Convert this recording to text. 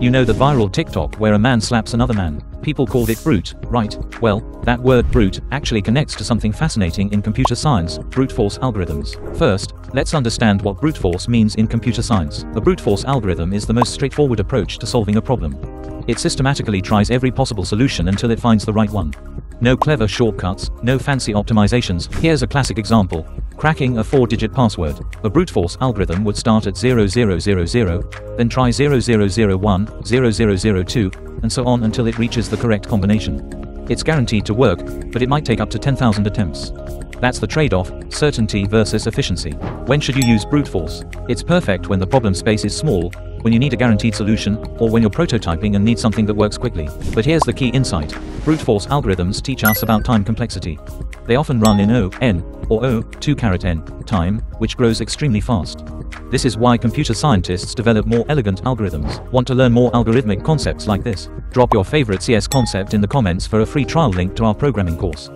You know the viral TikTok where a man slaps another man. People called it brute, right? Well, that word brute actually connects to something fascinating in computer science, brute force algorithms. First, let's understand what brute force means in computer science. A brute force algorithm is the most straightforward approach to solving a problem. It systematically tries every possible solution until it finds the right one. No clever shortcuts, no fancy optimizations. Here's a classic example. Cracking a four-digit password. A brute force algorithm would start at 0000, then try 0001, 0002, and so on until it reaches the correct combination. It's guaranteed to work, but it might take up to 10,000 attempts. That's the trade-off, certainty versus efficiency. When should you use brute force? It's perfect when the problem space is small, when you need a guaranteed solution, or when you're prototyping and need something that works quickly. But here's the key insight. Brute force algorithms teach us about time complexity. They often run in O, n, or O, 2 caret n, time, which grows extremely fast. This is why computer scientists develop more elegant algorithms. Want to learn more algorithmic concepts like this? Drop your favorite CS concept in the comments for a free trial link to our programming course.